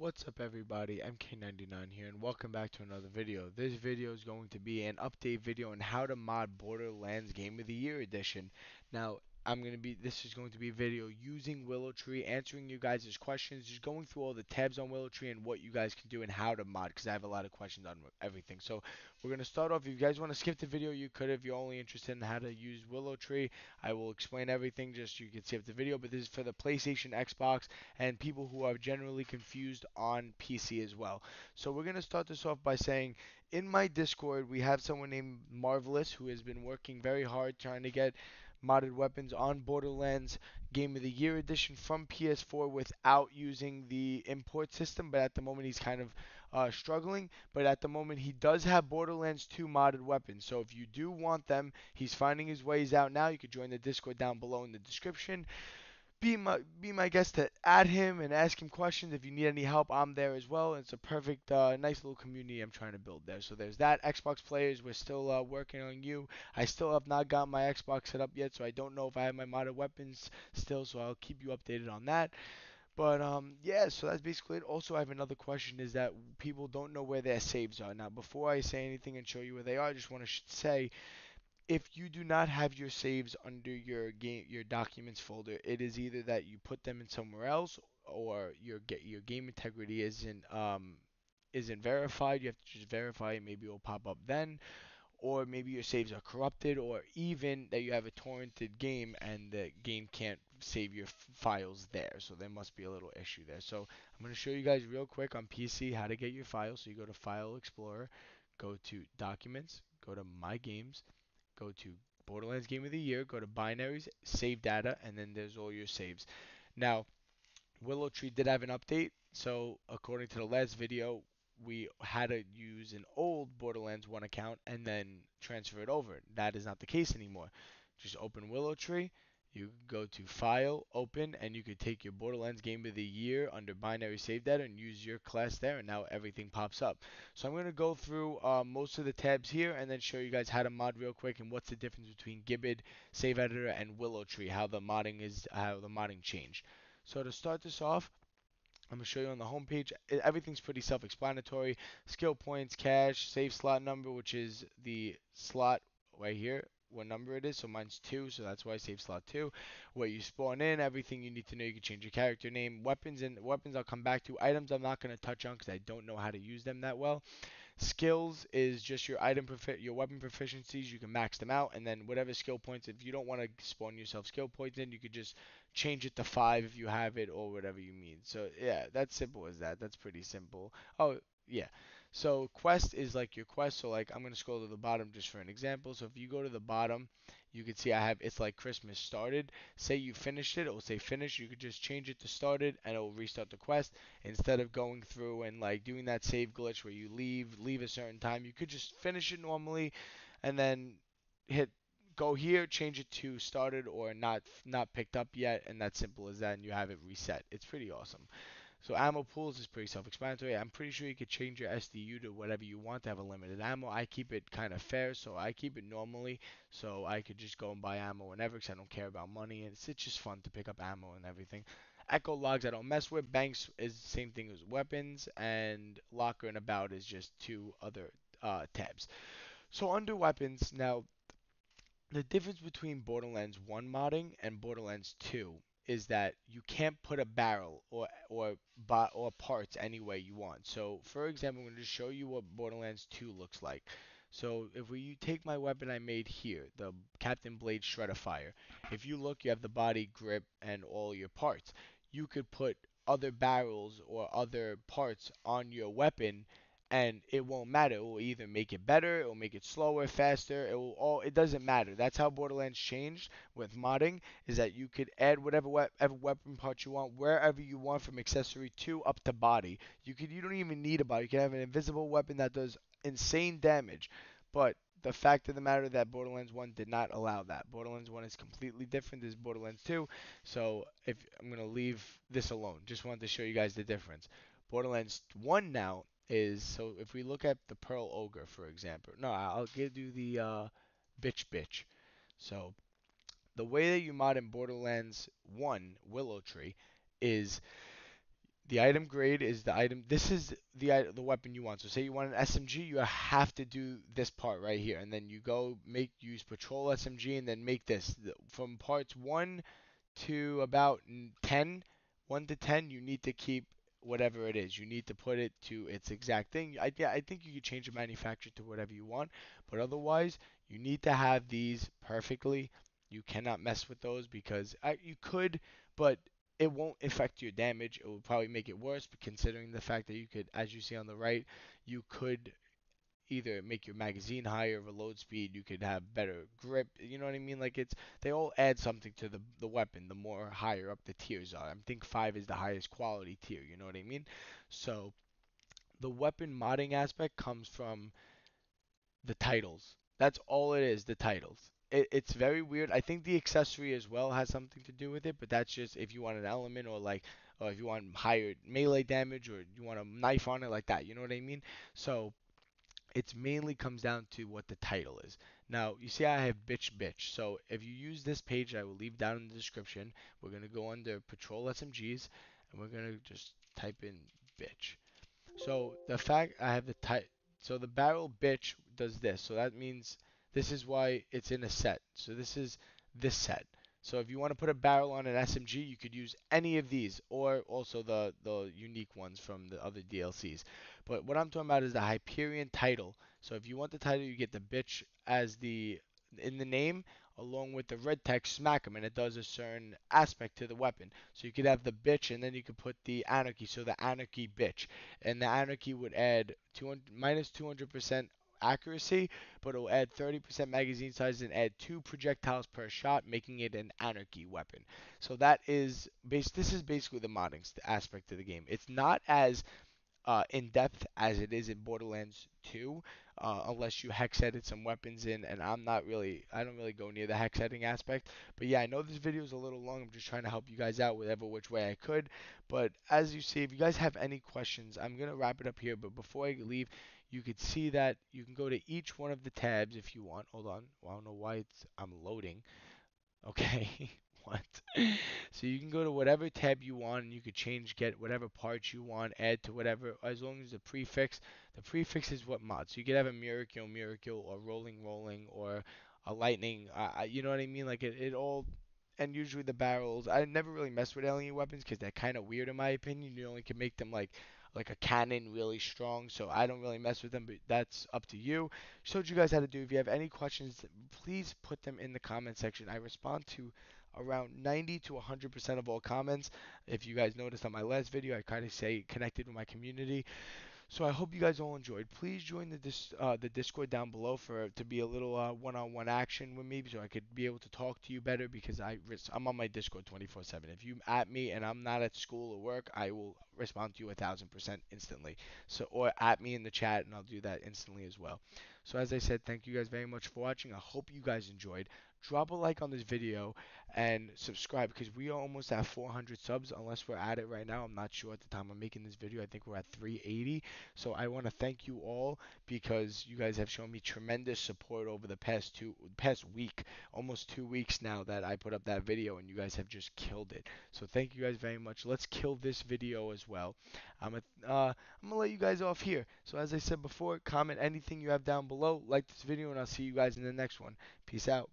What's up everybody, MK99 here and welcome back to another video. This video is going to be an update video on how to mod Borderlands Game of the Year Edition. Now, I'm going to be, this is going to be a video using Willow Tree, answering you guys' questions, just going through all the tabs on Willow Tree and what you guys can do and how to mod, because I have a lot of questions on everything. So, we're going to start off, if you guys want to skip the video, you could if you're only interested in how to use Willow Tree. I will explain everything just so you can skip the video, but this is for the PlayStation, Xbox, and people who are generally confused on PC as well. So, we're going to start this off by saying, in my Discord, we have someone named Marvelous who has been working very hard trying to get modded weapons on Borderlands Game of the Year edition from PS4 without using the import system, but at the moment he's kind of uh, struggling. But at the moment he does have Borderlands 2 modded weapons. So if you do want them, he's finding his ways out now. You can join the Discord down below in the description be my be my guest to add him and ask him questions. If you need any help i'm there as well. It's a perfect uh, nice little community i'm trying to build there. So there's that. Xbox players we're still uh, working on you. I still have not got my xbox set up yet so i don't know if i have my modded weapons still so i'll keep you updated on that. But um, yeah, so that's basically it. Also, I have another question: is that people don't know where their saves are. Now, before I say anything and show you where they are, I just want to say if you do not have your saves under your game your documents folder, it is either that you put them in somewhere else or your get your game integrity isn't um isn't verified. You have to just verify it. Maybe it will pop up then, or maybe your saves are corrupted, or even that you have a torrented game and the game can't save your f- files there. So there must be a little issue there. So I'm going to show you guys real quick on PC how to get your files. So you go to File Explorer, go to Documents, go to My Games go to Borderlands Game of the Year, go to binaries, save data, and then there's all your saves. Now, Willow Tree did have an update, so according to the last video, we had to use an old Borderlands 1 account and then transfer it over. That is not the case anymore. Just open Willow Tree, you go to File, Open, and you could take your Borderlands Game of the Year under Binary Save Data and use your class there, and now everything pops up. So I'm going to go through uh, most of the tabs here and then show you guys how to mod real quick and what's the difference between Gibbed, Save Editor, and Willow Tree, how the modding is, how the modding changed. So to start this off, I'm going to show you on the home page. Everything's pretty self-explanatory. Skill points, cash, save slot number, which is the slot right here, what number it is. So mine's 2, so that's why I save slot 2. Where you spawn in, everything you need to know. You can change your character name. Weapons and weapons I'll come back to. Items I'm not going to touch on because I don't know how to use them that well. Skills is just your item profi- your weapon proficiencies. You can max them out, and then whatever skill points. If you don't want to spawn yourself skill points in, you could just change it to five if you have it or whatever you mean. So yeah, that's simple as that. That's pretty simple. Oh yeah. So quest is like your quest. So like I'm gonna scroll to the bottom just for an example. So if you go to the bottom, you can see I have it's like Christmas started. Say you finished it, it will say finish. You could just change it to started and it will restart the quest instead of going through and like doing that save glitch where you leave leave a certain time. You could just finish it normally and then hit go here, change it to started or not not picked up yet, and that's simple as that, and you have it reset. It's pretty awesome. So ammo pools is pretty self-explanatory. I'm pretty sure you could change your SDU to whatever you want to have a limited ammo. I keep it kind of fair, so I keep it normally, so I could just go and buy ammo whenever because I don't care about money. And it's, it's just fun to pick up ammo and everything. Echo logs I don't mess with. Banks is the same thing as weapons, and locker and about is just two other uh, tabs. So under weapons, now the difference between Borderlands 1 modding and Borderlands 2 is that you can't put a barrel or or or parts any way you want. So, for example, I'm going to show you what Borderlands 2 looks like. So, if we take my weapon I made here, the Captain Blade Shredder Fire, if you look, you have the body, grip, and all your parts. You could put other barrels or other parts on your weapon and it won't matter. It will either make it better, it will make it slower, faster. It will all. It doesn't matter. That's how Borderlands changed with modding. Is that you could add whatever whatever weapon part you want wherever you want from accessory two up to body. You could. You don't even need a body. You can have an invisible weapon that does insane damage, but the fact of the matter that Borderlands 1 did not allow that. Borderlands 1 is completely different. This Borderlands 2. So if I'm gonna leave this alone, just wanted to show you guys the difference. Borderlands 1 now is so if we look at the Pearl Ogre, for example. No, I'll give you the uh, bitch bitch. So the way that you mod in Borderlands 1 Willow Tree is the item grade is the item. This is the the weapon you want. So say you want an SMG, you have to do this part right here, and then you go make use patrol SMG, and then make this from parts one to about 10, 1 to 10. You need to keep whatever it is. You need to put it to its exact thing. I yeah, I think you could change the manufacturer to whatever you want, but otherwise you need to have these perfectly. You cannot mess with those because I, you could, but it won't affect your damage. It will probably make it worse, but considering the fact that you could, as you see on the right, you could either make your magazine higher, of a load speed, you could have better grip. You know what I mean? Like it's they all add something to the the weapon. The more higher up the tiers are. I think five is the highest quality tier. You know what I mean? So the weapon modding aspect comes from the titles. That's all it is. The titles it, it's very weird. I think the accessory as well has something to do with it, but that's just if you want an element or like, or if you want higher melee damage or you want a knife on it like that. You know what I mean? So it mainly comes down to what the title is. Now, you see I have bitch bitch. So if you use this page, I will leave down in the description. We're going to go under patrol SMGs and we're going to just type in bitch. So the fact I have the type, so the barrel bitch does this. So that means this is why it's in a set. So this is this set. So if you want to put a barrel on an SMG, you could use any of these, or also the the unique ones from the other DLCs. But what I'm talking about is the Hyperion title. So if you want the title, you get the bitch as the in the name, along with the red text smack him, and it does a certain aspect to the weapon. So you could have the bitch, and then you could put the anarchy. So the anarchy bitch, and the anarchy would add 200 minus 200% accuracy, but it'll add 30% magazine size and add two projectiles per shot, making it an anarchy weapon. So that is base. This is basically the modding aspect of the game. It's not as uh, in depth as it is in Borderlands 2, uh, unless you hex edit some weapons in. And I'm not really, I don't really go near the hex editing aspect. But yeah, I know this video is a little long. I'm just trying to help you guys out whatever which way I could. But as you see, if you guys have any questions, I'm gonna wrap it up here. But before I leave, you could see that you can go to each one of the tabs if you want. Hold on. Well, I don't know why it's I'm loading. Okay. What? so you can go to whatever tab you want and you could change get whatever parts you want, add to whatever as long as the prefix the prefix is what mod. So you could have a miracle miracle or rolling rolling or a lightning uh, you know what I mean? Like it, it all and usually the barrels I never really mess with alien weapons because they're kind of weird in my opinion. You only can make them like like a cannon really strong, so I don't really mess with them, but that's up to you. Showed you guys how to do. If you have any questions, please put them in the comment section. I respond to around 90 to 100% of all comments. If you guys noticed on my last video, I kind of say connected with my community. So I hope you guys all enjoyed. Please join the dis- uh, the Discord down below for to be a little uh, one-on-one action with me, so I could be able to talk to you better because I I'm on my Discord 24/7. If you at me and I'm not at school or work, I will respond to you a thousand percent instantly. So or at me in the chat, and I'll do that instantly as well. So as I said, thank you guys very much for watching. I hope you guys enjoyed drop a like on this video and subscribe because we are almost at 400 subs unless we're at it right now. I'm not sure at the time i'm making this video. I think we're at 380 so i want to thank you all because you guys have shown me tremendous support over the past two past week almost two weeks now that i put up that video and you guys have just killed it. So thank you guys very much. Let's kill this video as well. I'm a, uh, i'm gonna let you guys off here. So as i said before comment anything you have down below like this video and i'll see you guys in the next one. Peace out